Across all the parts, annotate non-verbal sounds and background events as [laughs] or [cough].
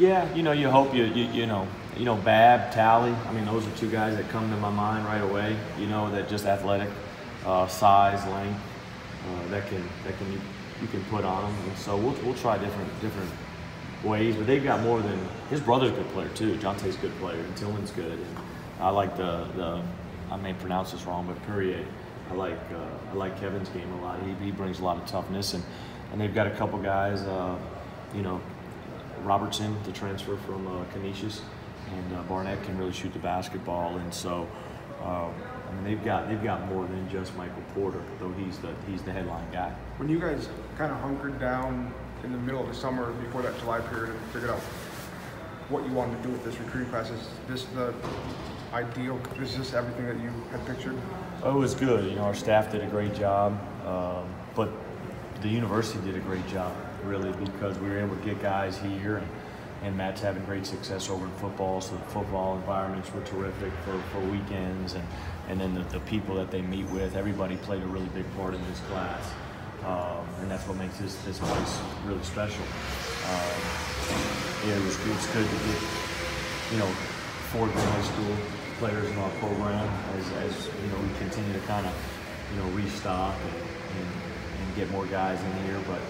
Yeah, you know, you hope you, you, you know, you know, Bab, Tally. I mean, those are two guys that come to my mind right away. You know, that just athletic, uh, size, length, uh, that can that can you, you can put on them. And so we'll, we'll try different different ways. But they've got more than his brother's a good player too. Jontay's a good player, and Tilmon's good. And I like the the I may pronounce this wrong, but Perrier. I like uh, I like Kevin's game a lot. He, he brings a lot of toughness, and and they've got a couple guys. Uh, you know, Robertson, the transfer from uh, Canisius, and uh, Barnett can really shoot the basketball, and so uh, I mean they've got they've got more than just Michael Porter, though he's the he's the headline guy. When you guys kind of hunkered down in the middle of the summer before that July period and figured out what you wanted to do with this recruiting process, is this the ideal? Is this everything that you had pictured? Oh, it was good. You know, our staff did a great job, um, but the university did a great job, really, because we were able to get guys here, and, and Matt's having great success over in football. So the football environments were terrific for, for weekends, and and then the, the people that they meet with, everybody played a really big part in this class, um, and that's what makes this this place really special. Um, yeah, it was it's good to get you know Ford High School players in our program as, as you know we continue to kind of you know restock and get more guys in here. But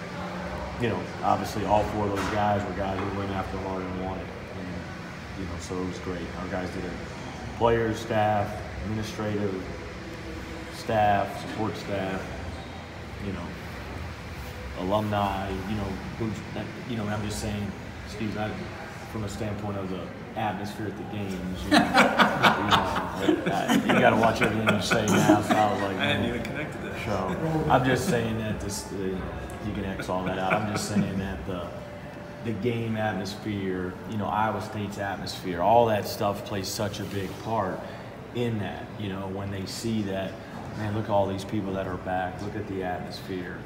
you know, obviously all four of those guys were guys who went after hard and wanted, and you know, so it was great. Our guys did it. Players, staff, administrative staff, support staff, you know, alumni, you know, you know, I'm just saying, Steve, I, from a standpoint of the atmosphere at the games, you know, [laughs] you, know, you got to watch everything you say now. So I was like, I man. even connected that. So I'm just saying that this, uh, you can X all that out. I'm just saying that the the game atmosphere, you know, Iowa State's atmosphere, all that stuff plays such a big part in that. You know, when they see that, man, look at all these people that are back. Look at the atmosphere.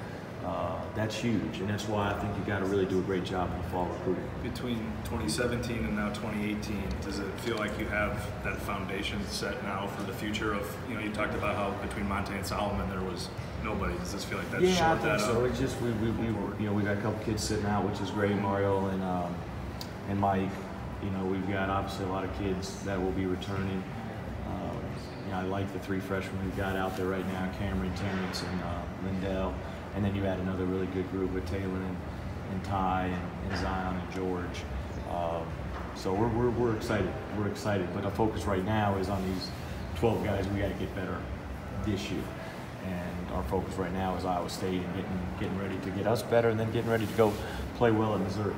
Uh, that's huge, and that's why I think you got to really do a great job in the fall recruiting. Between 2017 and now 2018, does it feel like you have that foundation set now for the future of, you know, you talked about how between Monte and Solomon there was nobody. Does this feel like that yeah, I think that so. up? It's just we, we, we were, you know, we got a couple kids sitting out, which is great. Mario and um, and Mike. You know, we've got obviously a lot of kids that will be returning. Um, you know, I like the three freshmen we've got out there right now: Cameron, Terrence, and uh, Lindell. And then you add another really good group with Taylor and, and Ty and, and Zion and George. Um, so we're, we're, we're excited. We're excited. But our focus right now is on these 12 guys. We got to get better this year. And our focus right now is Iowa State and getting getting ready to get us better, and then getting ready to go play well in Missouri.